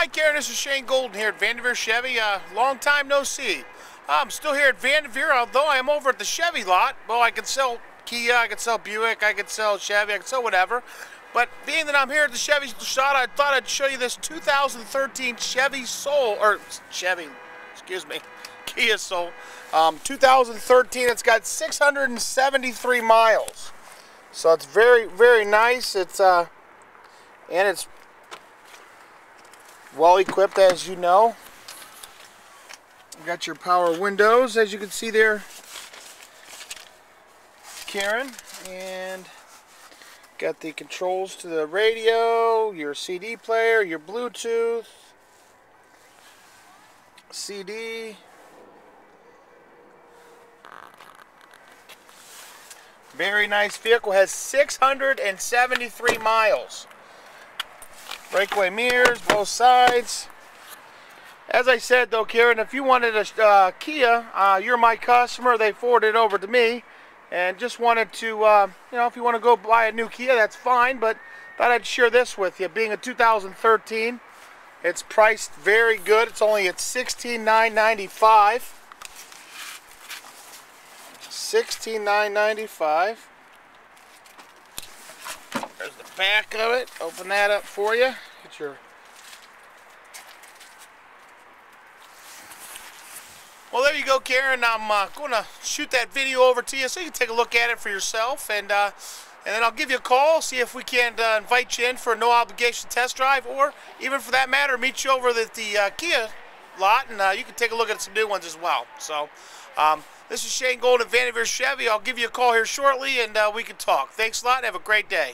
Hi, Karen. This is Shane Golden here at Vandevere Chevy. Uh, long time no see. I'm still here at Vandevere, although I am over at the Chevy lot. Well, I can sell Kia, I can sell Buick, I can sell Chevy, I can sell whatever. But being that I'm here at the Chevy shot, I thought I'd show you this 2013 Chevy Soul, or Chevy, excuse me, Kia Soul. Um, 2013, it's got 673 miles. So it's very, very nice. It's, uh, and it's well equipped as you know. You got your power windows, as you can see there, Karen, and got the controls to the radio, your CD player, your Bluetooth, CD, very nice vehicle, has 673 miles. Breakaway mirrors, both sides. As I said though, Karen, if you wanted a uh, Kia, uh, you're my customer. They forwarded over to me. And just wanted to, uh, you know, if you want to go buy a new Kia, that's fine. But thought I'd share this with you. Being a 2013, it's priced very good. It's only at 16,995. $16,995. Back of it. Open that up for you. Get your Well, there you go, Karen. I'm uh, going to shoot that video over to you so you can take a look at it for yourself. And uh, and then I'll give you a call, see if we can uh, invite you in for a no-obligation test drive, or even for that matter, meet you over at the uh, Kia lot, and uh, you can take a look at some new ones as well. So um, this is Shane Gold at Vandevere Chevy. I'll give you a call here shortly, and uh, we can talk. Thanks a lot, have a great day.